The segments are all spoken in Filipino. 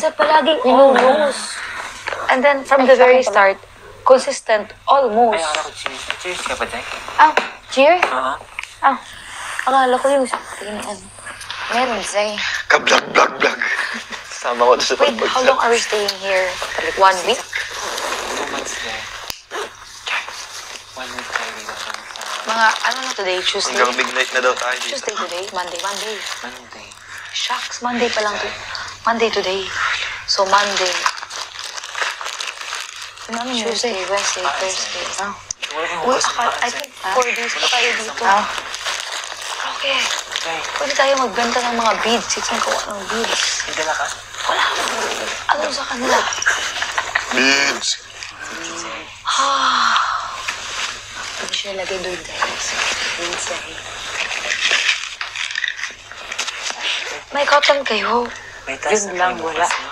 Kasi palagi almost. And then from the very start, consistent, almost. Ay, akala ko cheers. Cheers ka ba, Jay? Ah, cheer? Oo. Ah, akala ko yung ano. Meron, Zay. Ka-vlog, vlog, vlog. Sama ko sa Wait, how long are we staying here? Like one week? Two months there. One week tayo dito sa Mga, ano na today? Tuesday? Hanggang midnight na daw tayo dito. Tuesday today? Monday? Monday. Monday. Shucks, Monday pa lang to. Monday today. So, Monday. Tuesday, Wednesday, Thursday. Ah. Uy, akala, I think four days pa tayo dito. Ah. Okay. Jay, Pwede tayo magbenta ng mga beads. Six ko anong beads. hindi na ka. Wala. Ano sa kanila? Beads. Ah. Pwede siya lagay doon guys. Minsan. May cotton kayo. May Yun lang, wala.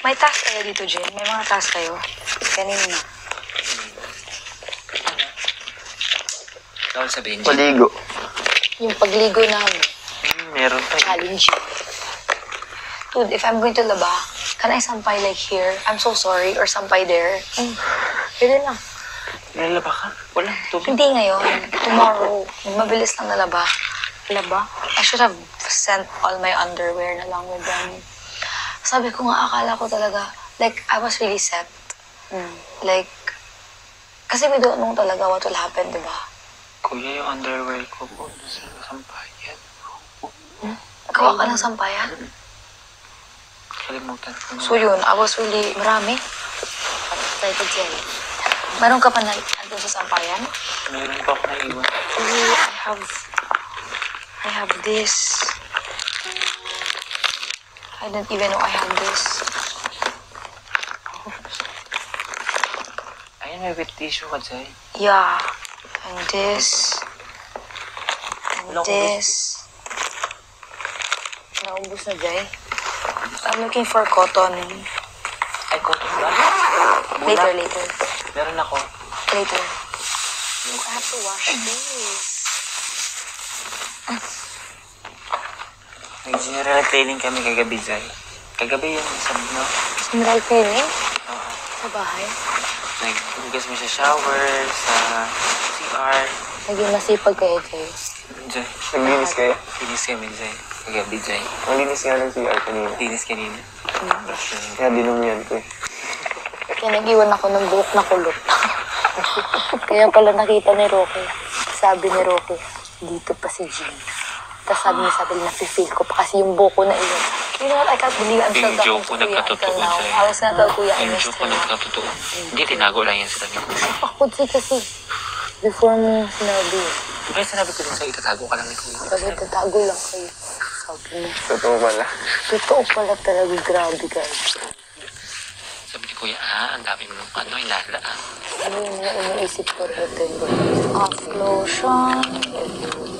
May task kayo dito, Jen. May mga task kayo. Kanina. Bawal sabihin, Jay. Paligo. Yung pagligo namin. Hmm, meron pa. eh. Challenge. Dude, if I'm going to laba, can I sampay like here? I'm so sorry. Or sampay there. Mm. Pwede lang. Lalaba ka? Walang tubig. Hindi ngayon. Tomorrow. Mabilis lang na laba. Laba? I should have sent all my underwear na lang with them. Sabi ko nga, akala ko talaga, like, I was really set. Mm. Like, kasi we don't know talaga what will happen, di ba? Kuya, yung underwear ko po sa sampayan. Gawa ka ng sampayan. Kalimutan ko na. So yun, I was really, marami. Patay ko dyan. Meron ka pa na andun sa sampayan? Meron pa ako naiwan. Oh, I have, I have this. I didn't even know I had this. Ayun, may wet tissue ka, Jay. Yeah. And this. And Wala this. Naubos na, Jay. I'm looking for cotton. Ay, cotton ba? Later, later. Meron ako. Later. I have to wash this. Nag-general cleaning kami kagabi, Jay. Kagabi yung sabi no? General cleaning? Oo. Sa bahay? Naghugas mo sa shower, sa CR. Naging masipag kayo, Jay. Jay. Naglinis kayo? Linis kami, Jay. Kagabi, Jay. Ang linis nga ng CR kanina. Linis kanina. Brush yun. Kaya dinumihan ko eh. Kaya nag-iwan ako ng buhok na kulot. Kaya pala nakita ni Roque. Sabi ni Roque, dito pa si Jean. Tapos sabi niya, sabi niya, nafe-feel ko pa kasi yung buko na iyon. You know what, I can't believe I'm still talking joke to ko Kuya nagkatotoo, until now. Jay. I was not tell Kuya I Yung missed joke ko him. nagkatotoo. Hindi, tinago lang yan sa kanya. Pakod siya kasi. Before mo sinabi, Kaya sinabi ko din sa itatago ka lang ni Kuya. sabi tatago lang kayo. Sabi mo, Totoo pala. totoo pala talaga, grabe guys. Sabi ni Kuya, ah, ang dami mo nung ano, inala ah. Ano yung mga iniisip ko ito yung off lotion. Ito.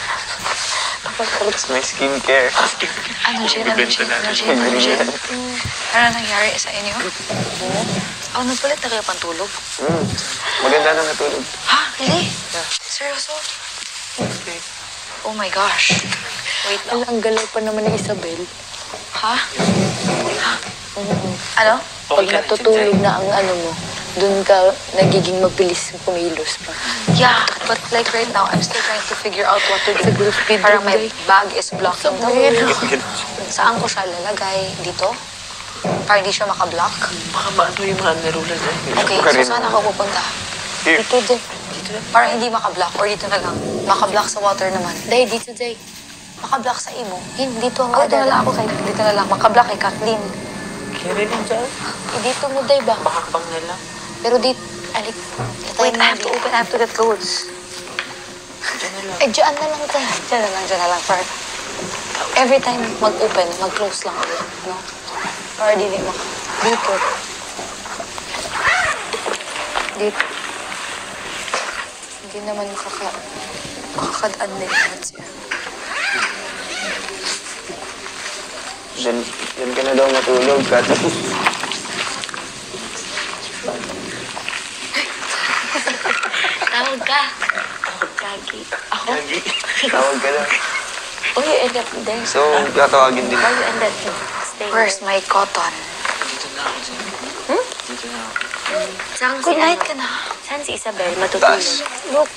pumipit dito dito. Kagari paglabas ng diretso What do you dun sa think gate. will we do? Bye-bye. Naglalaro tayo. I have no clue. Yung What's plano going to namin happen? ni Zach. Plano namin ni Zach na. Maghahaplig na siya. Skincare. Ano? Ano? Ano? Ano? Ano nangyari sa inyo? Oh, nagpalit na kayo pantulog? Mm. Maganda na natulog. Ha? Really? Seryoso? Oh my gosh. Wait lang. Ang galaw pa naman ni Isabel. Ha? Ha? Ano? Pag Okay natutulog na ang ano mo, dun ka nagiging mabilis kumilos pa. Yeah, but like right now, I'm still trying to figure out what to do. Siguro speed Parang my bag is blocking the way. Saan ko siya lalagay? Dito? Para hindi siya makablock? Baka maano yung mga narulan eh. Okay, Ka so rin. saan ako pupunta? Here. Dito, Jay. Dito Para hindi makablock or dito na lang. Makablock sa water naman. Day, dito, Jay. Makablock sa imo. Hindi, dito ako. Oh, dito na lang ako kay, dito na lang. Makablock kay Kathleen. Kaya lang dyan. Eh, dito mo, Day ba? Baka bang na lang. Pero dito, alik. Wait, I have to open, I have to get clothes. Dyan na lang. Eh, dyan na lang, Day. Dyan na lang, dyan na lang. For every time mag-open, mag-close lang ulit. No? Para dili maka... Dito. Dito. Hindi naman makaka... Makakadaan din naman siya. Diyan, diyan ka na daw matulog, Kat. Tawag ka. Gagi. Ako? Tawag ka na. Oh, you end up there. So, tatawagin din. Why you end up staying Where's my cotton? Dito na ako dyan. Hmm? Dito na ako. Good night ka na. Saan si Isabel matutulog? Taas. Look,